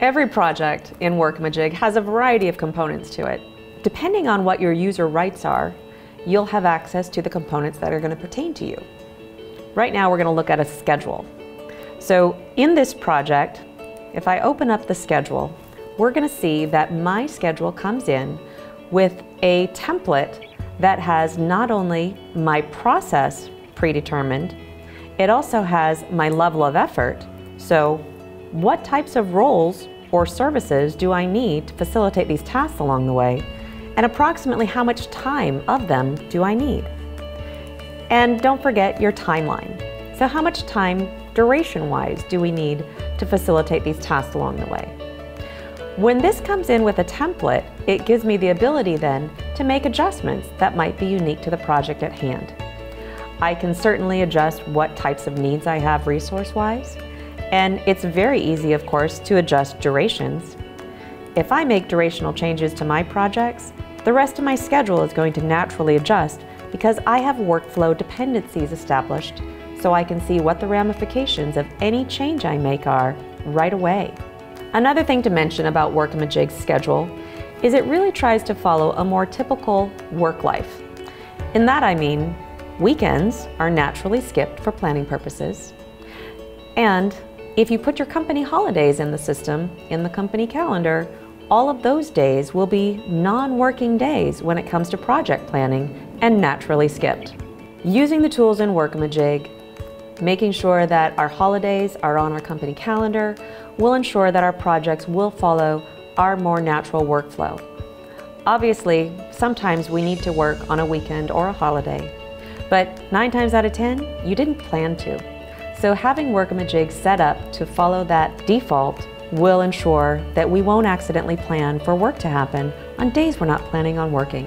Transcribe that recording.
Every project in Workamajig has a variety of components to it. Depending on what your user rights are, you'll have access to the components that are going to pertain to you. Right now we're going to look at a schedule. So in this project, if I open up the schedule, we're going to see that my schedule comes in with a template that has not only my process predetermined, it also has my level of effort. So what types of roles or services do I need to facilitate these tasks along the way? And approximately how much time of them do I need? And don't forget your timeline. So how much time, duration-wise, do we need to facilitate these tasks along the way? When this comes in with a template, it gives me the ability then to make adjustments that might be unique to the project at hand. I can certainly adjust what types of needs I have resource-wise, and it's very easy, of course, to adjust durations. If I make durational changes to my projects, the rest of my schedule is going to naturally adjust because I have workflow dependencies established so I can see what the ramifications of any change I make are right away. Another thing to mention about Workamajig's schedule is it really tries to follow a more typical work life. In that I mean, weekends are naturally skipped for planning purposes, and if you put your company holidays in the system, in the company calendar, all of those days will be non-working days when it comes to project planning and naturally skipped. Using the tools in Workamajig, making sure that our holidays are on our company calendar will ensure that our projects will follow our more natural workflow. Obviously, sometimes we need to work on a weekend or a holiday, but nine times out of 10, you didn't plan to. So having Workamajig set up to follow that default will ensure that we won't accidentally plan for work to happen on days we're not planning on working.